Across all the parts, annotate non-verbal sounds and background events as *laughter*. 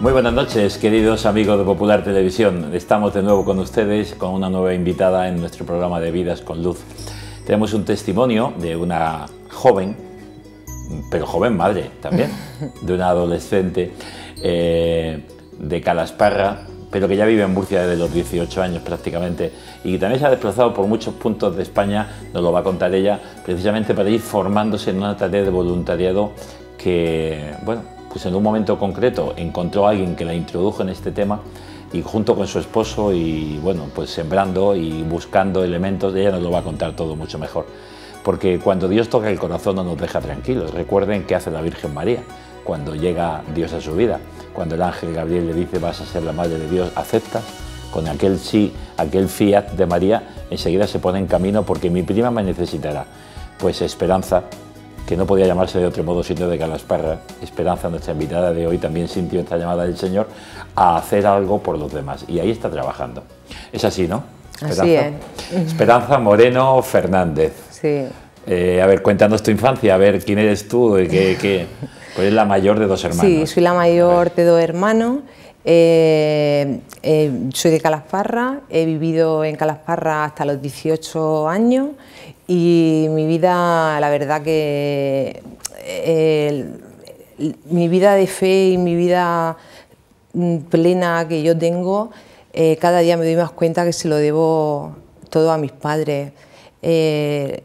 Muy buenas noches, queridos amigos de Popular Televisión. Estamos de nuevo con ustedes con una nueva invitada en nuestro programa de Vidas con Luz. Tenemos un testimonio de una joven, pero joven madre también, *laughs* de una adolescente eh, de Calasparra, pero que ya vive en Murcia desde los 18 años prácticamente y también se ha desplazado por muchos puntos de España, nos lo va a contar ella, precisamente para ir formándose en una tarea de voluntariado que, bueno, pues en un momento concreto encontró a alguien que la introdujo en este tema y junto con su esposo y bueno, pues sembrando y buscando elementos, ella nos lo va a contar todo mucho mejor. Porque cuando Dios toca el corazón no nos deja tranquilos. Recuerden qué hace la Virgen María cuando llega Dios a su vida. Cuando el ángel Gabriel le dice vas a ser la madre de Dios, aceptas. Con aquel sí, aquel fiat de María, enseguida se pone en camino porque mi prima me necesitará. Pues esperanza, que no podía llamarse de otro modo sino de Calasparra, Esperanza, nuestra invitada de hoy, también sintió esta llamada del Señor a hacer algo por los demás. Y ahí está trabajando. Es así, ¿no? Esperanza. Así es. Esperanza Moreno Fernández. Sí. Eh, a ver, cuéntanos tu infancia, a ver quién eres tú, qué, qué, pues eres la mayor de dos hermanos. Sí, soy la mayor de dos hermanos. Eh, eh, soy de Calasparra, he vivido en Calasparra hasta los 18 años y mi vida, la verdad que mi vida de fe y mi vida mm, plena que yo tengo, cada día me doy más cuenta que se lo debo todo a mis padres. Eh,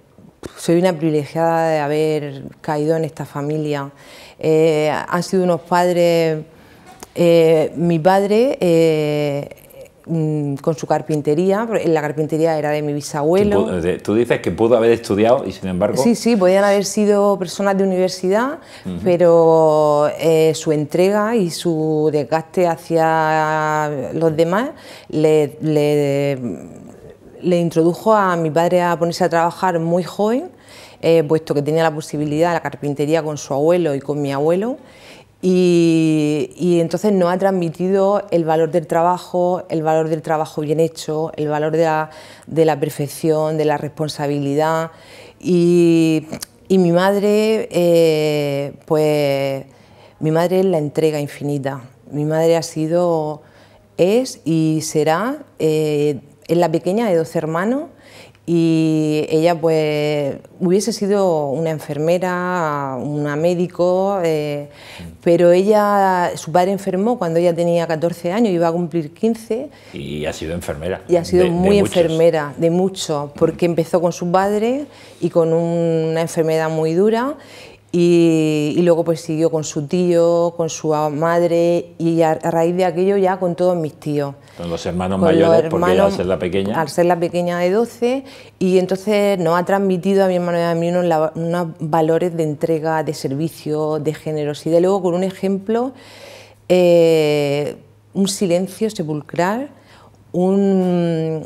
soy una privilegiada de haber caído en esta familia. Eh, han sido unos padres, mi padre Mm, con su carpintería, la carpintería era de mi bisabuelo. Tú dices que pudo haber estudiado y sin embargo... Sí, sí, podían haber sido personas de universidad, pero eh, su entrega y su desgaste hacia los demás le, le, introdujo a mi padre a ponerse a trabajar muy joven, eh, puesto que tenía la posibilidad de la carpintería con su abuelo y con mi abuelo. Y, entonces nos ha transmitido el valor del trabajo, el valor del trabajo bien hecho, el valor de la, perfección, de la responsabilidad. Y, mi madre, eh, pues, mi madre es la entrega infinita. Mi madre ha sido, es y será, eh, es la pequeña de dos hermanos y ella pues hubiese sido una enfermera, una médico, eh, pero ella, su padre enfermó cuando ella tenía 14 años, iba a cumplir 15. Y ha sido enfermera. Y ha sido muy enfermera, de mucho, porque empezó con su padre y con una enfermedad muy dura y, luego pues siguió con su tío, con su madre y a, raíz de aquello ya con todos mis tíos. Con los hermanos mayores, porque al ser la pequeña. Al ser la pequeña de 12 y entonces nos ha transmitido a mi hermano y a mí unos, valores de entrega, de servicio, de generosidad. Y luego con un ejemplo, eh, un silencio sepulcral, un,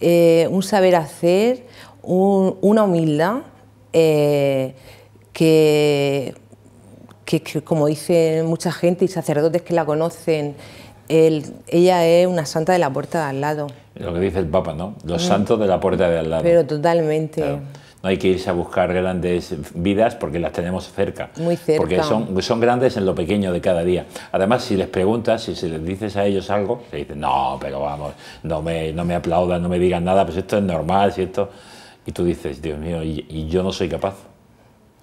eh, un saber hacer, una humildad. Eh, que, como dice mucha gente y sacerdotes que la conocen, ella es una santa de la puerta de al lado. Lo que dice el Papa, ¿no? Los mm. santos de la puerta de al lado. Pero totalmente. No hay que irse a buscar grandes vidas porque las tenemos cerca. Muy cerca. Porque son, son grandes en lo pequeño de cada día. Además, si les preguntas, si se les dices a ellos algo, se dicen, no, pero vamos, no me, no me aplaudan, no me digan nada, pues esto es normal, si esto... Y tú dices, Dios mío, y yo no soy capaz.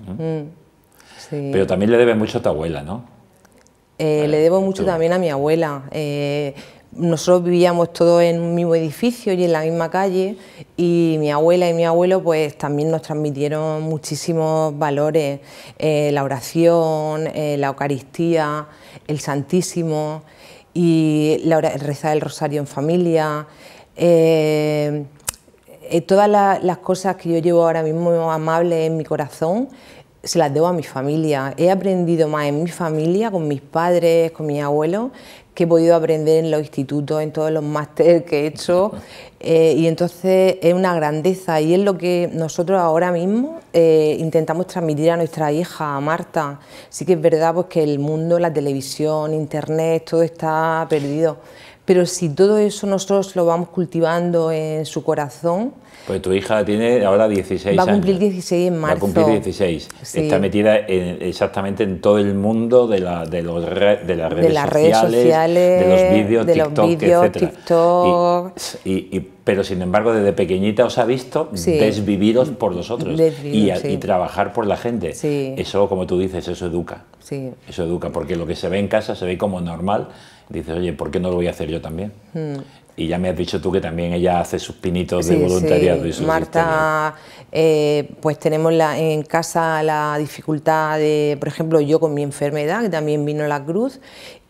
Mm, Pero también le debe mucho a tu abuela, ¿no? Eh, le debo mucho también a mi abuela. Eh, nosotros vivíamos todos en un mismo edificio y en la misma calle y mi abuela y mi abuelo pues también nos transmitieron muchísimos valores, eh, la oración, la Eucaristía, el Santísimo y la, rezar el rosario en familia. Todas las cosas que yo llevo ahora mismo amables en mi corazón se las debo a mi familia. He aprendido más en mi familia, con mis padres, con mis abuelos, que he podido aprender en los institutos, en todos los másteres que he hecho. *laughs* Eh, y entonces es una grandeza y es lo que nosotros ahora mismo eh, intentamos transmitir a nuestra hija, a Marta. Sí que es verdad pues, que el mundo, la televisión, internet, todo está perdido. Pero si todo eso nosotros lo vamos cultivando en su corazón, pues tu hija tiene ahora 16 años. Va a cumplir 16 en marzo. Va a cumplir 16. Está metida exactamente en todo el mundo de, la, de, los de las redes, sociales, de los vídeos, TikTok, TikTok. Y, pero sin embargo, desde pequeñita os ha visto desviviros por los otros y, y, trabajar por la gente. Eso, como tú dices, eso educa. Eso educa, porque lo que se ve en casa se ve como normal. Dices, oye, ¿por qué no lo voy a hacer yo también? Hmm. Y ya me has dicho tú que también ella hace sus pinitos de voluntariado. Y Marta, eh, pues tenemos la, en casa la dificultad de, por ejemplo, yo con mi enfermedad, que también vino la cruz,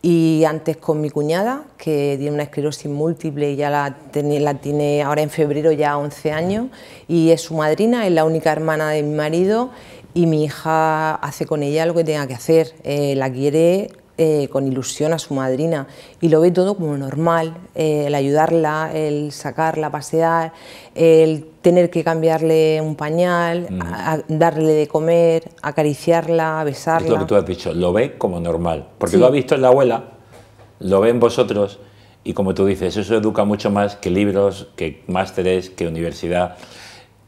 y antes con mi cuñada, que tiene una esclerosis múltiple y ya la, la tiene ahora en febrero ya 11 años, y es su madrina, es la única hermana de mi marido, y mi hija hace con ella lo que tenga que hacer, eh, la quiere eh, con ilusión a su madrina y lo ve todo como normal, eh, el ayudarla, el sacarla a pasear, el tener que cambiarle un pañal, darle de comer, acariciarla, besarla. Es lo que tú has dicho, lo ve como normal, porque lo ha visto en la abuela, lo ve en vosotros y como tú dices, eso educa mucho más que libros, que másteres, que universidad.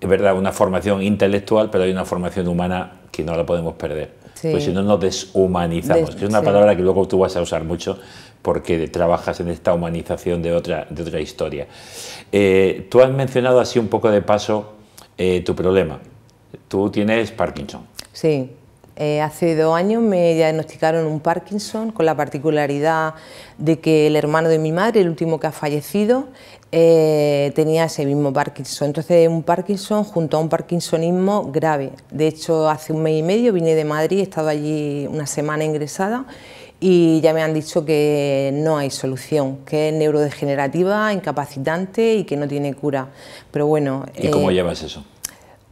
Es verdad, una formación intelectual, pero hay una formación humana que no la podemos perder pues si no nos deshumanizamos, que es una palabra que luego tú vas a usar mucho porque trabajas en esta humanización de otra, de otra historia. Eh, tú has mencionado así un poco de paso eh, tu problema. Tú tienes Parkinson. Sí. Eh, hace dos años me diagnosticaron un Parkinson con la particularidad de que el hermano de mi madre, el último que ha fallecido, eh, tenía ese mismo Parkinson. Entonces, un Parkinson junto a un Parkinsonismo grave. De hecho, hace un mes y medio vine de Madrid, he estado allí una semana ingresada y ya me han dicho que no hay solución, que es neurodegenerativa, incapacitante y que no tiene cura. Pero bueno. ¿Y cómo eh, llevas eso?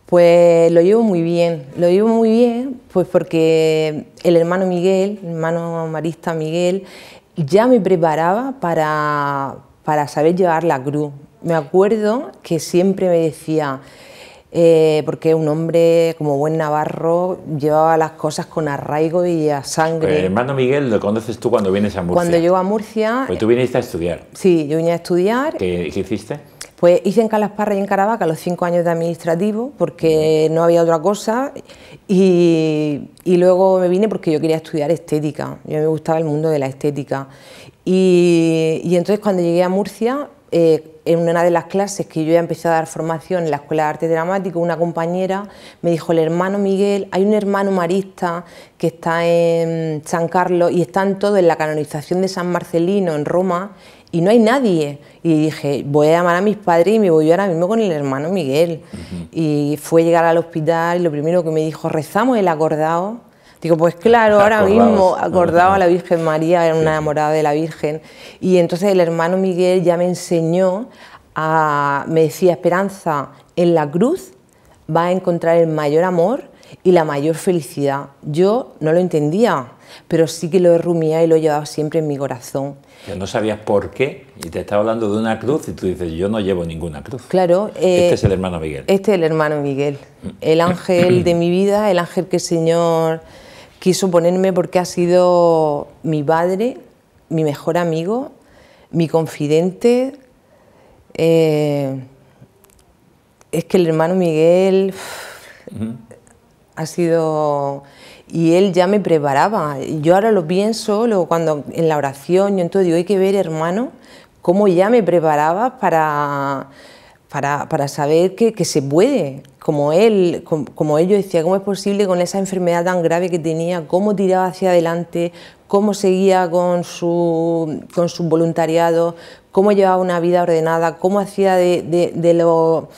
Pues lo llevo muy bien, lo llevo muy bien, pues porque el hermano Miguel, el hermano marista Miguel, ya me preparaba para, para saber llevar la cruz. Me acuerdo que siempre me decía, eh, porque un hombre como buen navarro llevaba las cosas con arraigo y a sangre. el hermano Miguel lo conoces tú cuando vienes a Murcia. Cuando llego a Murcia. Pues tú viniste a estudiar. Sí, yo vine a estudiar. ¿Qué, hiciste? Pues hice en Calasparra y en Caravaca los cinco años de administrativo porque no había otra cosa y, y, luego me vine porque yo quería estudiar estética, mí me gustaba el mundo de la estética y, entonces cuando llegué a Murcia, eh, en una de las clases que yo ya empecé a dar formación en la Escuela de Arte Dramático, una compañera me dijo, el hermano Miguel, hay un hermano marista que está en San Carlos y están todos en la canonización de San Marcelino en Roma y no hay nadie. Y dije, voy a llamar a mis padres y me voy yo ahora mismo con el hermano Miguel. Y fue llegar al hospital y lo primero que me dijo, rezamos el acordado Digo, pues claro, ahora mismo acordaba a la Virgen María, era una enamorada de la Virgen. Y entonces el hermano Miguel ya me enseñó, a, me decía, Esperanza, en la cruz va a encontrar el mayor amor y la mayor felicidad. Yo no lo entendía, pero sí que lo he rumiado y lo he llevado siempre en mi corazón. Pero no sabías por qué y te estaba hablando de una cruz y tú dices, yo no llevo ninguna cruz. Claro. este eh, es el hermano Miguel. Este es el hermano Miguel, el ángel de mi vida, el ángel que el Señor quiso ponerme porque ha sido mi padre, mi mejor amigo, mi confidente. Eh, es que el hermano Miguel ha sido... Y él ya me preparaba. Yo ahora lo pienso, luego cuando en la oración, yo entonces digo, hay que ver, hermano, cómo ya me preparaba para para, saber que, se puede, como él, como, ellos decía, cómo es posible con esa enfermedad tan grave que tenía, cómo tiraba hacia adelante, cómo seguía con su, con su voluntariado, cómo llevaba una vida ordenada, cómo hacía de, lo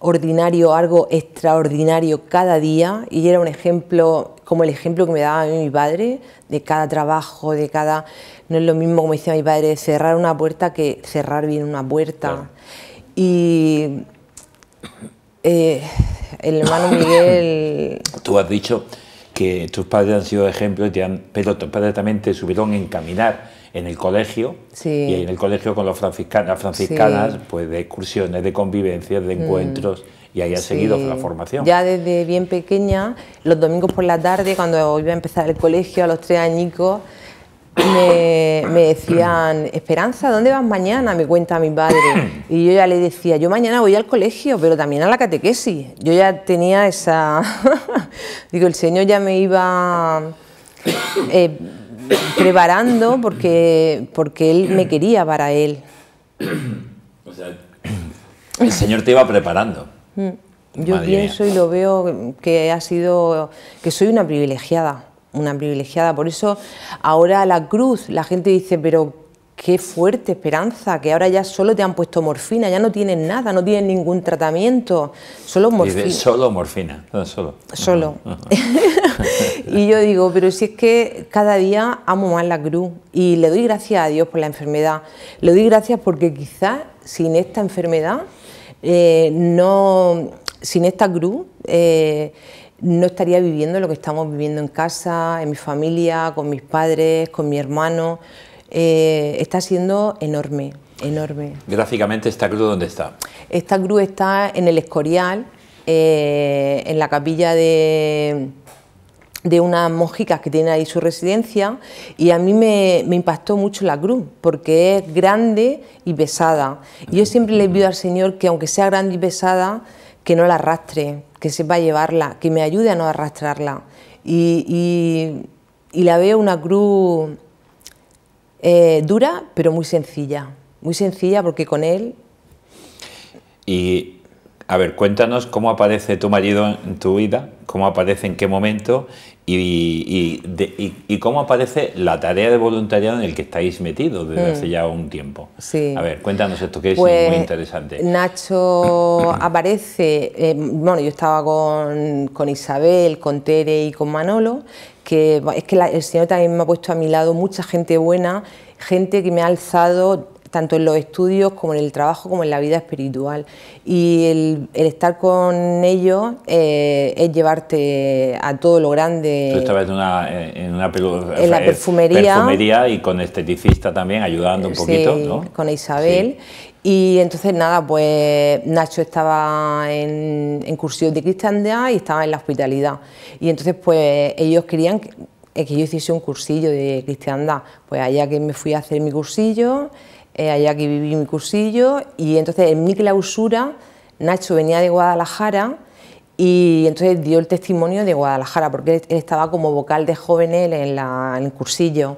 ordinario algo extraordinario cada día y era un ejemplo como el ejemplo que me daba a mí mi padre de cada trabajo, de cada... No es lo mismo como decía mi padre, cerrar una puerta que cerrar bien una puerta. Y eh, el hermano *laughs* Miguel... Tú has dicho que tus padres han sido ejemplos, pero tus padres también te subieron a encaminar en el colegio Sí. y en el colegio con los franciscanas, las franciscanas, pues de excursiones, de convivencias, de encuentros y ahí ha seguido Mm. Sí. la formación. Ya desde bien pequeña, los domingos por la tarde, cuando iba a empezar el colegio a los tres añicos, me, me decían, Esperanza, ¿dónde vas mañana? Me cuenta mi padre. *clears throat* Y yo ya le decía, yo mañana voy al colegio, pero también a la catequesis. Yo ya tenía esa... *laughs* Digo, el Señor ya me iba eh, preparando porque, porque Él me quería para Él. O sea, el Señor te iba preparando. Yo Madre mía. pienso y lo veo que ha sido, que soy una privilegiada, una privilegiada. Por eso ahora la cruz, la gente dice, pero qué fuerte esperanza, que ahora ya solo te han puesto morfina, ya no tienes nada, no tienes ningún tratamiento, solo Dice, morfina. solo morfina, no, solo. Solo. *laughs* y yo digo, pero si es que cada día amo más la cruz y le doy gracias a Dios por la enfermedad. Le doy gracias porque quizás sin esta enfermedad, eh, no, sin esta cruz, eh, no estaría viviendo lo que estamos viviendo en casa, en mi familia, con mis padres, con mi hermano. Eh, está siendo enorme, enorme. Gráficamente, ¿esta cruz dónde está? Esta cruz está en el Escorial, eh, en la capilla de, de unas monjicas que tienen ahí su residencia y a mí me, me impactó mucho la cruz porque es grande y pesada. Y yo siempre le pido al Señor que aunque sea grande y pesada, que no la arrastre, que sepa llevarla, que me ayude a no arrastrarla. Y, y- la veo una cruz eh, dura, pero muy sencilla. Muy sencilla porque con él Y, a ver, cuéntanos cómo aparece tu marido en tu vida, cómo aparece en qué momento y, y- de- y- y cómo aparece la tarea de voluntariado en el que estáis metidos desde hace ya un tiempo. Sí. A ver, cuéntanos esto que es Pues, muy interesante. Nacho *coughs* aparece, eh, bueno, yo estaba con, con Isabel, con Tere y con Manolo, que es que la- el Señor también me ha puesto a mi lado mucha gente buena, gente que me ha alzado tanto en los estudios como en el trabajo como en la vida espiritual. Y el, el estar con ellos eh, es llevarte a todo lo grande. Tú estabas en una, eh, en una En la perfumería. perfumería y con esteticista también, ayudando un poquito, Sí, ¿no? con Isabel. Y entonces nada, pues Nacho estaba en, en cursillos de cristiandad y estaba en la hospitalidad. Y entonces pues ellos querían que, que yo hiciese un cursillo de cristiandad. Pues allá que me fui a hacer mi cursillo, eh, allá que viví mi cursillo y entonces en mi clausura Nacho venía de Guadalajara y entonces dio el testimonio de Guadalajara, porque él, él estaba como vocal de jóvenes en, la- en el cursillo.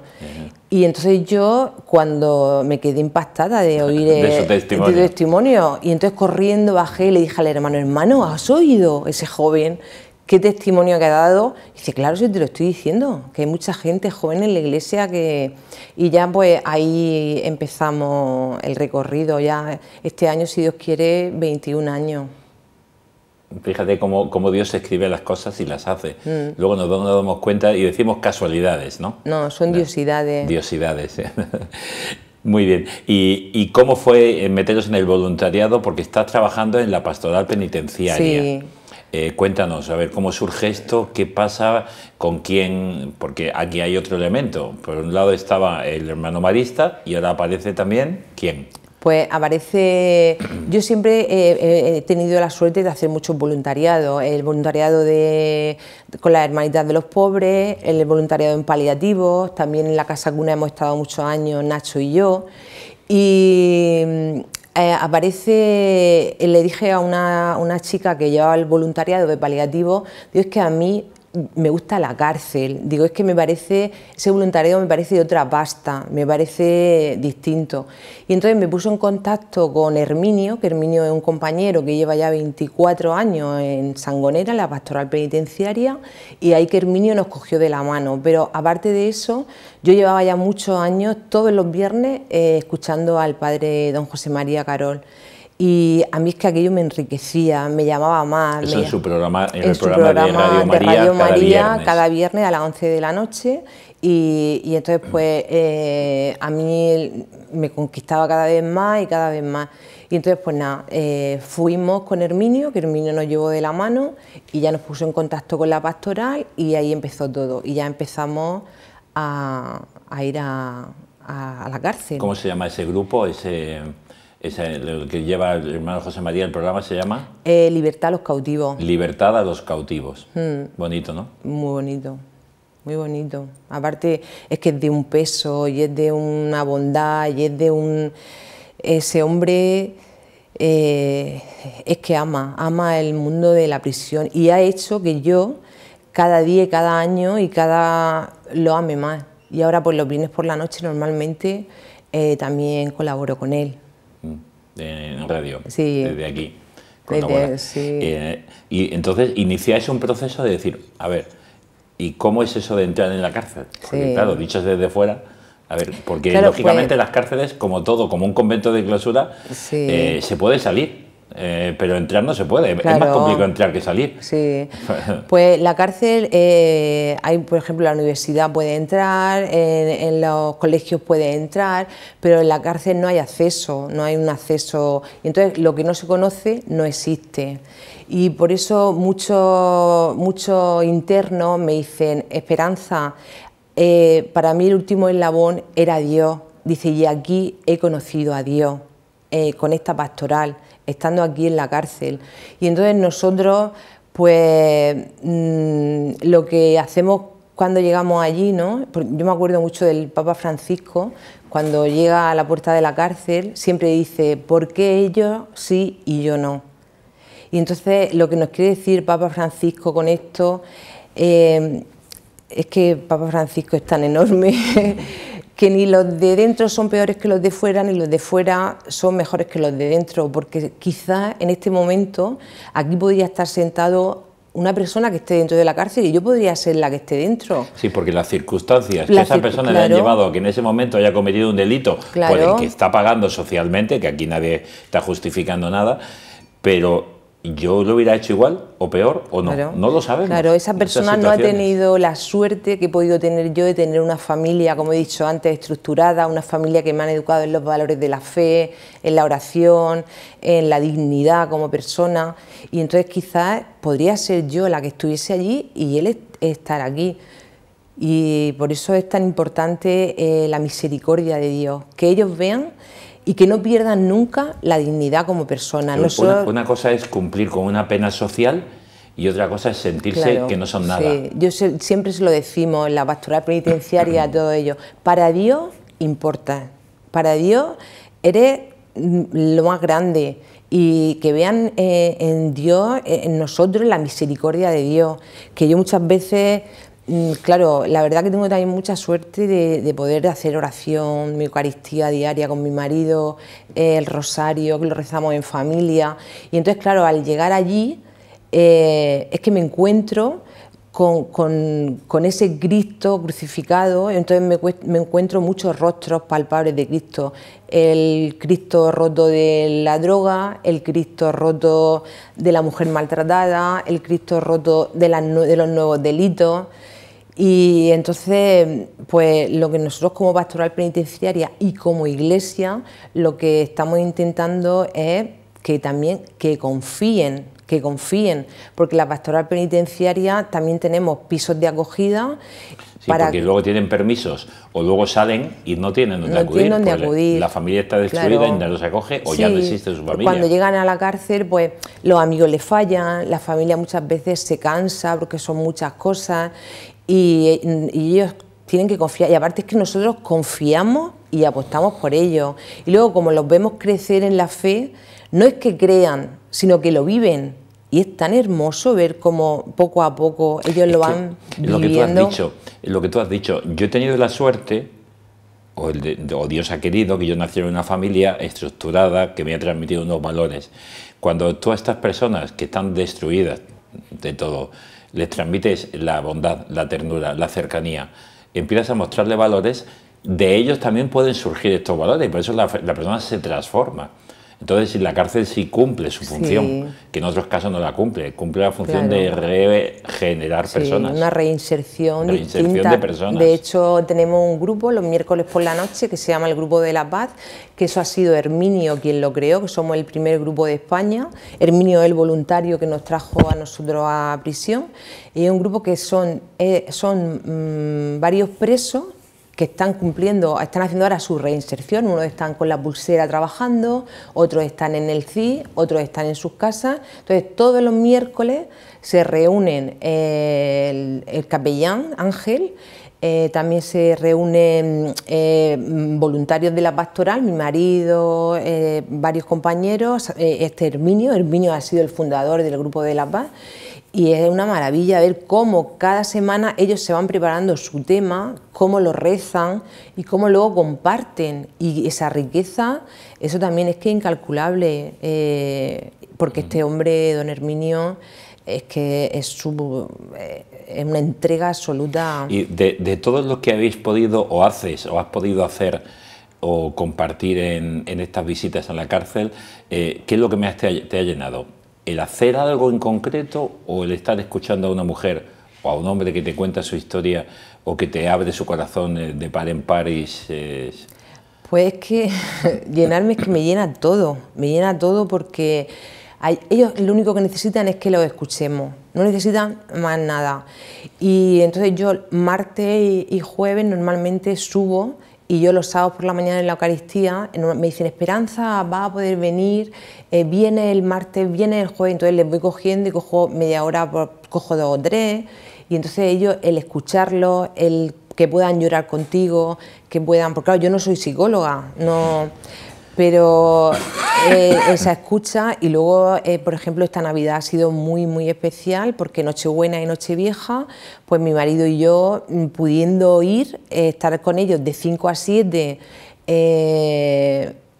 Y entonces yo, cuando me quedé impactada de oír De su testimonio. de testimonio, y entonces corriendo bajé y le dije al hermano, hermano, ¿has oído ese joven? ¿Qué testimonio que ha dado? Y dice, claro, si te lo estoy diciendo, que hay mucha gente joven en la iglesia que... Y ya pues ahí empezamos el recorrido, ya este año, si Dios quiere, 21 años. Fíjate cómo, cómo Dios escribe las cosas y las hace. Mm. Luego nos, nos damos cuenta y decimos casualidades, ¿no? No, son diosidades. Diosidades. *laughs* Muy bien. ¿Y, y cómo fue meteros en el voluntariado? Porque estás trabajando en la pastoral penitenciaria. Sí. Eh, cuéntanos, a ver, ¿cómo surge esto? ¿Qué pasa? ¿Con quién? Porque aquí hay otro elemento. Por un lado estaba el hermano Marista y ahora aparece también, ¿quién? Pues aparece, yo siempre he, tenido la suerte de hacer mucho voluntariado, el voluntariado de, con las hermanitas de los pobres, el voluntariado en paliativos, también en la Casa Cuna hemos estado muchos años, Nacho y yo, y eh, aparece, le dije a una, una chica que llevaba el voluntariado de paliativos, digo, es que a mí me gusta la cárcel, digo, es que me parece, ese voluntariado me parece de otra pasta, me parece distinto. Y entonces me puso en contacto con Herminio, que Herminio es un compañero que lleva ya 24 años en Sangonera, en la pastoral penitenciaria, y ahí que Herminio nos cogió de la mano. Pero aparte de eso, yo llevaba ya muchos años, todos los viernes, eh, escuchando al padre don José María Carol. Y a mí es que aquello me enriquecía, me llamaba más. Eso me en su programa, en, en el programa, de Radio María, Radio cada, María, viernes. cada viernes a las 11 de la noche y, y entonces pues eh, a mí me conquistaba cada vez más y cada vez más. Y entonces pues nada, eh, fuimos con Herminio, que Herminio nos llevó de la mano y ya nos puso en contacto con la pastoral y ahí empezó todo y ya empezamos a, a ir a, a, la cárcel. ¿Cómo se llama ese grupo? Ese, el que lleva el hermano José María, el programa se llama... Eh, Libertad a los cautivos. Libertad a los cautivos. Hmm. Bonito, ¿no? Muy bonito, muy bonito. Aparte es que es de un peso y es de una bondad y es de un... Ese hombre eh, es que ama, ama el mundo de la prisión y ha hecho que yo cada día y cada año y cada lo ame más. Y ahora pues los viernes por la noche normalmente eh, también colaboro con él. En radio, sí. desde aquí. sí. Eh, y entonces iniciáis un proceso de decir, a ver, ¿y cómo es eso de entrar en la cárcel? Porque claro, dicho desde fuera, a ver, porque lógicamente pues- las cárceles, como todo, como un convento de clausura, eh, se puede salir. Eh, pero entrar no se puede, es más complicado entrar que salir. Sí, *laughs* pues la cárcel, eh, hay por ejemplo la universidad puede entrar, en, los colegios puede entrar, pero en la cárcel no hay acceso, no hay un acceso, y entonces lo que no se conoce no existe. Y por eso muchos muchos internos me dicen, Esperanza, eh, para mí el último eslabón era Dios. Dice, y aquí he conocido a Dios eh, con esta pastoral, estando aquí en la cárcel. Y entonces nosotros, pues mm, lo que hacemos cuando llegamos allí, ¿no? yo me acuerdo mucho del Papa Francisco, cuando llega a la puerta de la cárcel, siempre dice, ¿por qué ellos sí y yo no? Y entonces lo que nos quiere decir Papa Francisco con esto eh, es que Papa Francisco es tan enorme *laughs* que ni los de dentro son peores que los de fuera, ni los de fuera son mejores que los de dentro, porque quizás en este momento aquí podría estar sentado una persona que esté dentro de la cárcel y yo podría ser la que esté dentro. Sí, porque las circunstancias que esa persona le han llevado a que en ese momento haya cometido un delito por el que está pagando socialmente, que aquí nadie está justificando nada, pero yo lo hubiera hecho igual o peor o no. No lo sabemos. Claro, esa persona no ha tenido la suerte que he podido tener yo de tener una familia, como he dicho antes, estructurada, una familia que me han educado en los valores de la fe, en la oración, en la dignidad como persona. Y entonces quizás podría ser yo la que estuviese allí y él estar aquí. Y por eso es tan importante eh, la misericordia de Dios, que ellos vean y que no pierdan nunca la dignidad como persona. una, cosa es cumplir con una pena social y otra cosa es sentirse que no son nada. Sí. Yo siempre se lo decimos en la pastoral penitenciaria, todo ello. Para Dios importa. Para Dios eres lo más grande y que vean eh, en Dios, en nosotros, la misericordia de Dios. Que yo muchas veces claro, la verdad que tengo también mucha suerte de, poder hacer oración, mi Eucaristía diaria con mi marido, el rosario, que lo rezamos en familia. Y entonces, claro, al llegar allí, eh, es que me encuentro con, ese Cristo crucificado, entonces me, me, encuentro muchos rostros palpables de Cristo. El Cristo roto de la droga, el Cristo roto de la mujer maltratada, el Cristo roto de, de los nuevos delitos. Y entonces, pues lo que nosotros como pastoral penitenciaria y como iglesia, lo que estamos intentando es que también que confíen, que confíen, porque la pastoral penitenciaria también tenemos pisos de acogida. Sí, para porque luego tienen permisos o luego salen y no tienen donde, acudir, La familia está destruida y no se acoge o ya no existe su familia. Cuando llegan a la cárcel, pues los amigos les fallan, la familia muchas veces se cansa porque son muchas cosas y, ellos tienen que confiar. Y aparte es que nosotros confiamos y apostamos por ellos. Y luego, como los vemos crecer en la fe, no es que crean, sino que lo viven. Y es tan hermoso ver cómo poco a poco ellos lo van viviendo. Lo que tú has dicho, lo que tú has dicho, yo he tenido la suerte, o, o Dios ha querido, que yo nací en una familia estructurada que me ha transmitido unos valores. Cuando tú a estas personas que están destruidas de todo, les transmites la bondad, la ternura, la cercanía, empiezas a mostrarle valores, de ellos también pueden surgir estos valores y por eso la, la persona se transforma. Entonces, si la cárcel sí cumple su función, que en otros casos no la cumple, cumple la función de regenerar sí, personas. Una reinserción, reinserción de personas. De hecho, tenemos un grupo los miércoles por la noche que se llama el Grupo de la Paz, que eso ha sido Herminio quien lo creó, que somos el primer grupo de España. Herminio es el voluntario que nos trajo a nosotros a prisión. Y es un grupo que son, eh, son mm, varios presos que están cumpliendo, están haciendo ahora su reinserción, unos están con la pulsera trabajando, otros están en el CI, otros están en sus casas. Entonces, todos los miércoles se reúnen el, el capellán Ángel eh, también se reúnen eh, voluntarios de la pastoral, mi marido, eh, varios compañeros, este Herminio, Herminio ha sido el fundador del Grupo de la Paz, y es una maravilla ver cómo cada semana ellos se van preparando su tema, cómo lo rezan y cómo luego comparten. Y esa riqueza, eso también es que incalculable, porque este hombre, don Herminio, es que es su es una entrega absoluta. Y de, de, todo lo que habéis podido o haces o has podido hacer o compartir en, en estas visitas a la cárcel, eh, ¿qué es lo que más te ha, llenado? ¿El hacer algo en concreto o el estar escuchando a una mujer o a un hombre que te cuenta su historia o que te abre su corazón eh, de par en par y Pues es que *laughs* llenarme es que me llena todo, me llena todo porque ellos lo único que necesitan es que los escuchemos, no necesitan más nada. Y entonces yo martes y, jueves normalmente subo y yo los sábados por la mañana en la Eucaristía me dicen Esperanza va a poder venir, eh, viene el martes, viene el jueves, entonces les voy cogiendo y cojo media hora, cojo dos o tres y entonces ellos el escucharlos, el que puedan llorar contigo, que puedan, porque claro, yo no soy psicóloga, no pero eh, esa escucha y luego, eh, por ejemplo, esta Navidad ha sido muy, muy especial porque Nochebuena y Nochevieja, pues mi marido y yo mm, pudiendo ir, eh, estar con ellos de 5 a 7,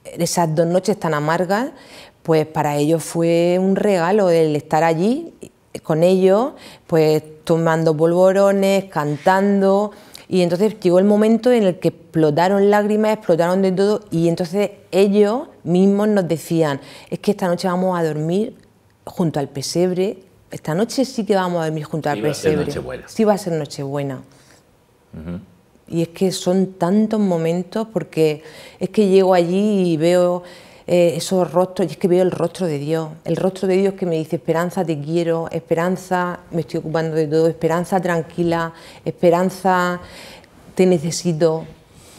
esas dos noches tan amargas, pues para ellos fue un regalo el estar allí con ellos, pues tomando polvorones, cantando. Y entonces llegó el momento en el que explotaron lágrimas, explotaron de todo y entonces ellos mismos nos decían, es que esta noche vamos a dormir junto al pesebre, esta noche sí que vamos a dormir junto al pesebre. Sí va a ser Nochebuena. Y es que son tantos momentos porque es que llego allí y veo eh, esos rostros, y es que veo el rostro de Dios, el rostro de Dios que me dice, esperanza, te quiero, esperanza, me estoy ocupando de todo, esperanza, tranquila, esperanza, te necesito.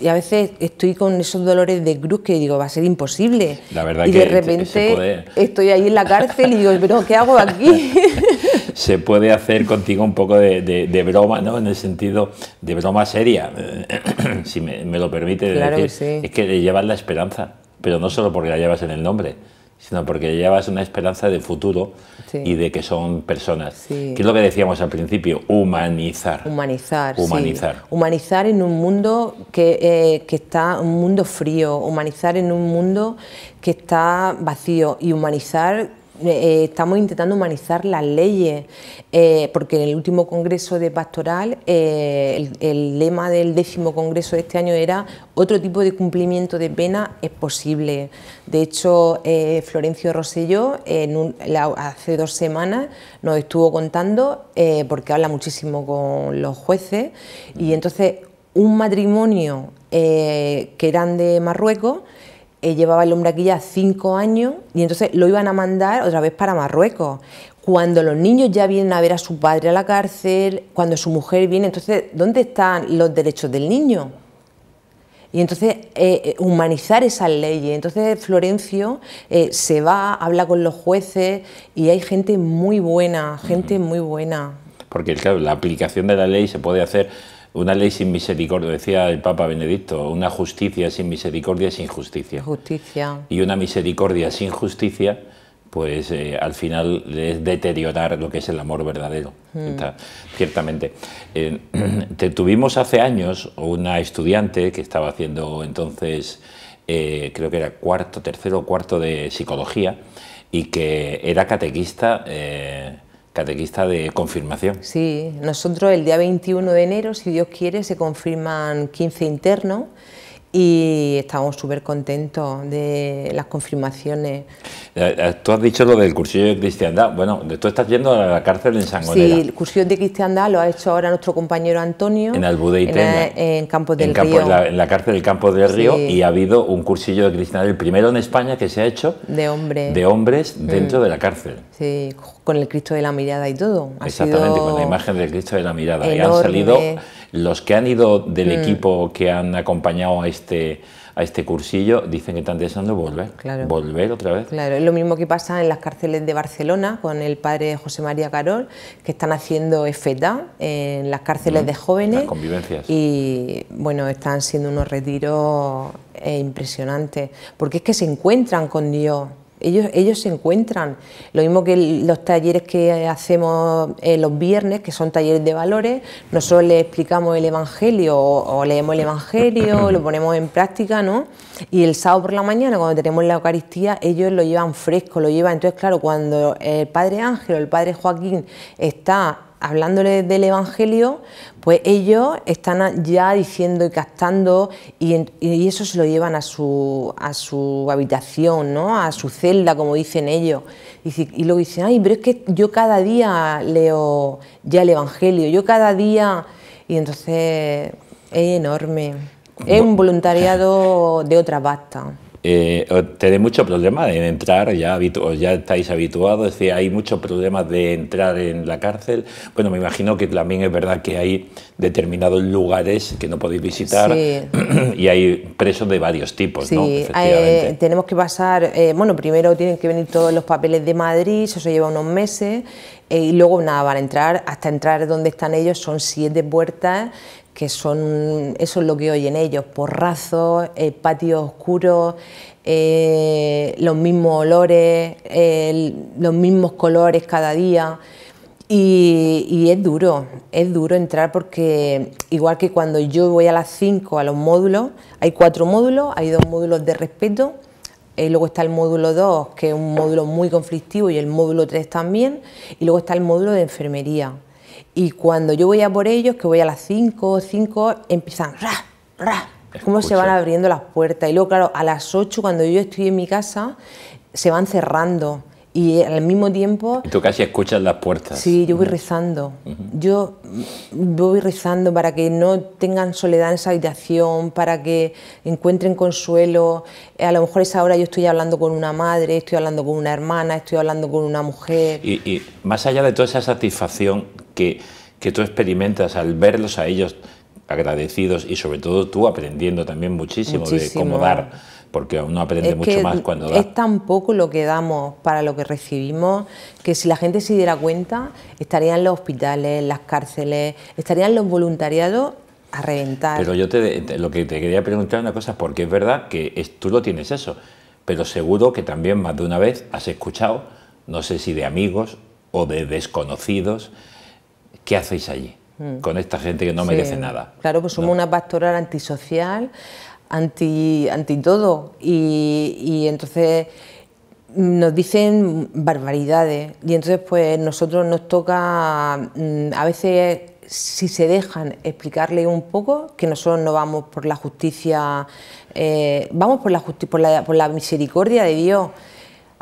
Y a veces estoy con esos dolores de cruz que digo, va a ser imposible. La verdad y de repente estoy ahí en la cárcel y digo, pero ¿qué hago aquí? *laughs* se puede hacer contigo un poco de, broma, ¿no? En el sentido de broma seria, *clears throat* si me, lo permite. Claro decir, Es que le llevas la esperanza pero no solo porque la llevas en el nombre, sino porque llevas una esperanza de futuro y de que son personas. ¿Qué es lo que decíamos al principio? Humanizar. Humanizar. Humanizar. Humanizar en un mundo que, eh, que, está, un mundo frío, humanizar en un mundo que está vacío y humanizar eh, estamos intentando humanizar las leyes, eh, porque en el último congreso de pastoral, eh, el, lema del décimo congreso de este año era otro tipo de cumplimiento de pena es posible. De hecho, Florencio Rosselló hace dos semanas nos estuvo contando, porque habla muchísimo con los jueces, y entonces un matrimonio que eran de Marruecos, eh, llevaba el hombre aquí ya cinco años y entonces lo iban a mandar otra vez para Marruecos. Cuando los niños ya vienen a ver a su padre a la cárcel, cuando su mujer viene, entonces, ¿dónde están los derechos del niño? Y entonces eh, eh, humanizar esas leyes. Entonces Florencio se va, habla con los jueces y hay gente muy buena, gente muy buena. Porque claro, la aplicación de la ley se puede hacer una ley sin misericordia, decía el Papa Benedicto, una justicia sin misericordia es injusticia. Justicia. Y una misericordia sin justicia, pues eh, al final es deteriorar lo que es el amor verdadero, hmm. ciertamente. Eh, *clears throat* te tuvimos hace años una estudiante que estaba haciendo entonces, eh, creo que era cuarto, tercero o cuarto de psicología, y que era catequista catequista de confirmación. Sí, nosotros el día 21 de enero, si Dios quiere, se confirman 15 internos y estamos súper contentos de las confirmaciones. Eh, eh, tú has dicho lo del cursillo de cristiandad. Bueno, tú estás yendo a la cárcel en Sangonera. Sí, el cursillo de cristiandad lo ha hecho ahora nuestro compañero Antonio. En Albudeite. En, en Campos del Río. En la, cárcel del Campo del Río y ha habido un cursillo de cristiandad, el primero en España que se ha hecho. De hombres. De hombres dentro mm. de la cárcel. Sí, con el Cristo de la mirada y todo. Exactamente, con la imagen del Cristo de la mirada. Y han salido los que han ido del mm. equipo que han acompañado a este a este cursillo, dicen que están deseando volver. Volver otra vez. Claro, es lo mismo que pasa en las cárceles de Barcelona con el padre José María Carol, que están haciendo EFETA en las cárceles de jóvenes. Las convivencias. Y bueno, están siendo unos retiros eh, impresionantes, porque es que se encuentran con Dios ellos, ellos se encuentran. Lo mismo que los talleres que hacemos eh, los viernes, que son talleres de valores, nosotros les explicamos el Evangelio o, leemos el Evangelio, lo ponemos en práctica, ¿no? Y el sábado por la mañana, cuando tenemos la Eucaristía, ellos lo llevan fresco, lo llevan. Entonces, claro, cuando el Padre Ángel o el Padre Joaquín está hablándole del Evangelio, pues ellos están ya diciendo y captando y, eso se lo llevan a su, a su habitación, ¿no? a su celda, como dicen ellos. Y, luego dicen, ay, pero es que yo cada día leo ya el Evangelio, yo cada día... Y entonces es enorme. Es un voluntariado de otra pasta eh, tenéis mucho problema en entrar, ya, ya estáis habituados, es decir, hay muchos problemas de entrar en la cárcel. Bueno, me imagino que también es verdad que hay determinados lugares que no podéis visitar *clears throat* y hay presos de varios tipos, sí, eh, tenemos que pasar, eh, bueno, primero tienen que venir todos los papeles de Madrid, eso se lleva unos meses, eh, y luego nada, para entrar, hasta entrar donde están ellos son siete puertas que son, eso es lo que oyen ellos, porrazos, el patio oscuro, eh, los mismos olores, los mismos colores cada día. Y, es duro, es duro entrar porque igual que cuando yo voy a las 5 a los módulos, hay cuatro módulos, hay dos módulos de respeto, eh, luego está el módulo 2, que es un módulo muy conflictivo, y el módulo 3 también, y luego está el módulo de enfermería. Y cuando yo voy a por ellos, que voy a las 5 5, empiezan ra, ra, cómo se van abriendo las puertas. Y luego, claro, a las 8, cuando yo estoy en mi casa, se van cerrando y al mismo tiempo... Y tú casi escuchas las puertas. Sí, yo voy rezando. Yo voy rezando para que no tengan soledad en esa habitación, para que encuentren consuelo. A lo mejor a esa hora yo estoy hablando con una madre, estoy hablando con una hermana, estoy hablando con una mujer. Y, y más allá de toda esa satisfacción que, que tú experimentas al verlos a ellos agradecidos y sobre todo tú aprendiendo también muchísimo, de cómo dar, porque uno aprende mucho más cuando da. Es tan poco lo que damos para lo que recibimos que si la gente se diera cuenta, estarían los hospitales, las cárceles, estarían los voluntariados a reventar. Pero yo te, lo que te quería preguntar una cosa, porque es verdad que tú lo tienes eso, pero seguro que también más de una vez has escuchado, no sé si de amigos o de desconocidos, ¿qué hacéis allí? Mm. Con esta gente que no merece nada. Claro, pues somos una pastoral antisocial, anti, anti todo. Y, entonces nos dicen barbaridades. Y entonces, pues nosotros nos toca mm, a veces si se dejan explicarle un poco, que nosotros no vamos por la justicia, eh, vamos por la, por la, por la misericordia de Dios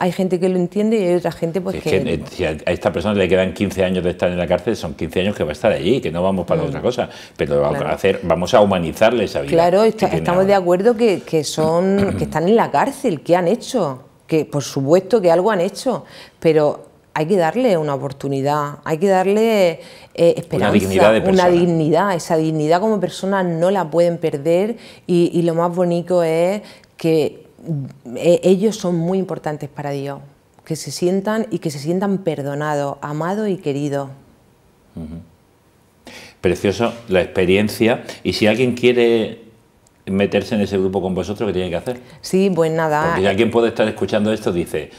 hay gente que lo entiende y hay otra gente pues que... Eh, si a esta persona le quedan 15 años de estar en la cárcel, son 15 años que va a estar allí, que no vamos para mm. otra cosa, pero vamos, a hacer, vamos a humanizarle esa vida. Claro, estamos de acuerdo que, son, *clears throat* que están en la cárcel, que han hecho, que por supuesto que algo han hecho, pero hay que darle una oportunidad, hay que darle eh, esperanza, una dignidad, de una dignidad, esa dignidad como persona no la pueden perder y, y lo más bonito es que ellos son muy importantes para Dios, que se sientan y que se sientan perdonados, amados y queridos. Precioso la experiencia. Y si alguien quiere meterse en ese grupo con vosotros, ¿qué tiene que hacer? Sí, pues nada. Porque si alguien puede estar escuchando esto, dice,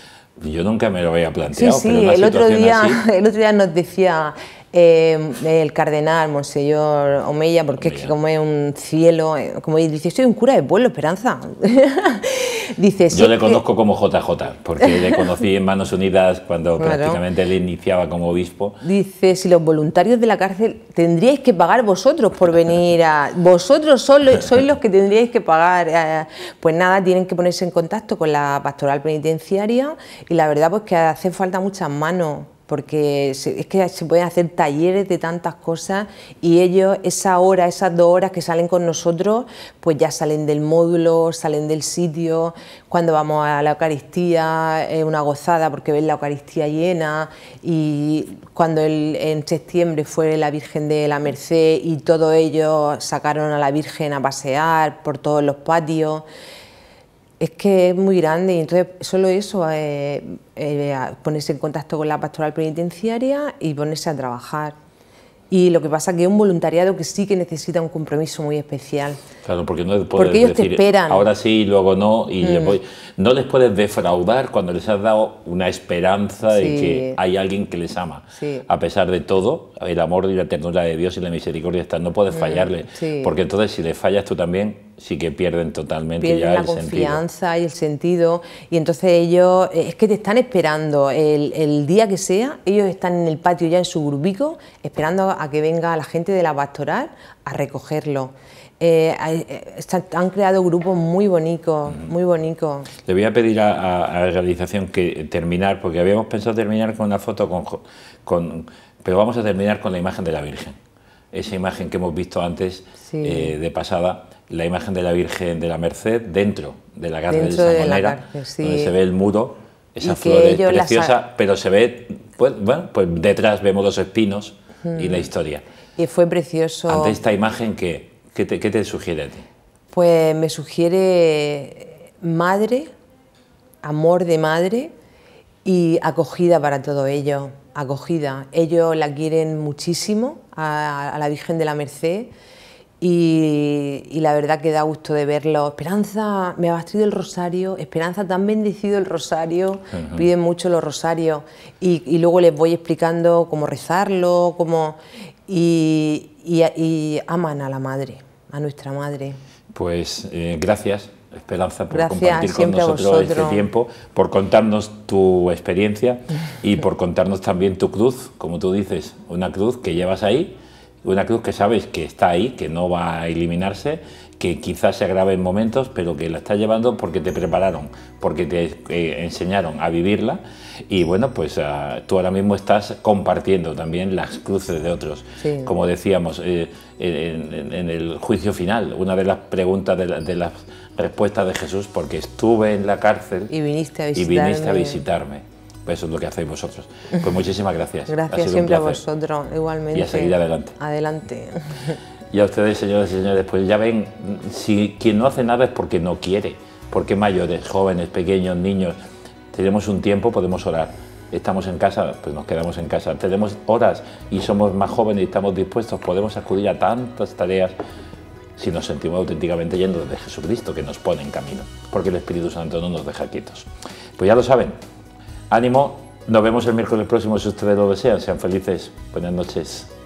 yo nunca me lo había planteado. Sí, sí, el, otro día, *laughs* el otro día nos decía, Eh, el cardenal, Monseñor Omeya, porque es que como es un cielo, eh, como dice, soy un cura de pueblo, Esperanza. *laughs* dice, Yo le conozco como JJ, porque le *laughs* conocí en Manos Unidas cuando prácticamente le iniciaba como obispo. Dice, si los voluntarios de la cárcel tendríais que pagar vosotros por venir a... Vosotros *laughs* sois los que tendríais que pagar. Eh, pues nada, tienen que ponerse en contacto con la pastoral penitenciaria y la verdad pues que hace falta muchas manos porque es que se pueden hacer talleres de tantas cosas y ellos esa hora, esas dos horas que salen con nosotros, pues ya salen del módulo, salen del sitio, cuando vamos a la Eucaristía es una gozada porque ven la Eucaristía llena y cuando en septiembre fue la Virgen de la Merced y todos ellos sacaron a la Virgen a pasear por todos los patios es que es muy grande y entonces solo eso, eh, eh, ponerse en contacto con la pastoral penitenciaria y ponerse a trabajar. Y lo que pasa es que es un voluntariado que sí que necesita un compromiso muy especial. Claro, porque no puedes ellos decir, te esperan. ahora sí, luego no, y mm. no les puedes defraudar cuando les has dado una esperanza de que hay alguien que les ama. A pesar de todo, el amor y la ternura de Dios y la misericordia están, no puedes mm, fallarle, porque entonces si le fallas tú también, sí que pierden totalmente pierden la confianza y el sentido, y entonces ellos, eh, es que te están esperando, el, el día que sea, ellos están en el patio ya en su grupico, esperando a que venga la gente de la pastoral a recogerlo. Eh, eh, han creado grupos muy bonitos, muy bonitos. Le voy a pedir a, la realización que terminar, porque habíamos pensado terminar con una foto, con, con, pero vamos a terminar con la imagen de la Virgen. Esa imagen que hemos visto antes eh, de pasada, la imagen de la Virgen de la Merced dentro de la cárcel de Sangonera, donde se ve el muro, esa flor es preciosa, pero se ve, pues, bueno, pues detrás vemos los espinos y la historia. Y fue precioso. Ante esta imagen, ¿qué, qué, te, qué te sugiere a ti? Pues me sugiere madre, amor de madre y acogida para todo ello, acogida. Ellos la quieren muchísimo a, la Virgen de la Merced y, la verdad que da gusto de verlo. Esperanza, me ha bastido el rosario, Esperanza, tan bendecido el rosario, piden mucho los rosarios y, y, luego les voy explicando cómo rezarlo, cómo y, aman a la madre, a nuestra madre. Pues eh, gracias, Esperanza, por compartir con nosotros este tiempo, por contarnos tu experiencia y por contarnos también tu cruz, como tú dices, una cruz que llevas ahí, una cruz que sabes que está ahí, que no va a eliminarse, que quizás se agrave en momentos, pero que la estás llevando porque te prepararon, porque te eh, enseñaron a vivirla y bueno, pues ah, tú ahora mismo estás compartiendo también las cruces de otros. Como decíamos, eh, en, el juicio final, una de las preguntas de, las respuestas de Jesús, porque estuve en la cárcel y viniste a visitarme. Y viniste a visitarme. Eso es lo que hacéis vosotros. *laughs* Pues muchísimas gracias. Gracias siempre a vosotros, igualmente. Y a seguir adelante. Adelante. Y a ustedes, señores y señores, pues ya ven, si quien no hace nada es porque no quiere, porque mayores, jóvenes, pequeños, niños, tenemos un tiempo, podemos orar. Estamos en casa, pues nos quedamos en casa. Tenemos horas y somos más jóvenes y estamos dispuestos, podemos acudir a tantas tareas si nos sentimos auténticamente yendo de Jesucristo que nos pone en camino, porque el Espíritu Santo no nos deja quietos. Pues ya lo saben, ánimo, nos vemos el miércoles próximo si ustedes lo desean, sean felices, buenas noches.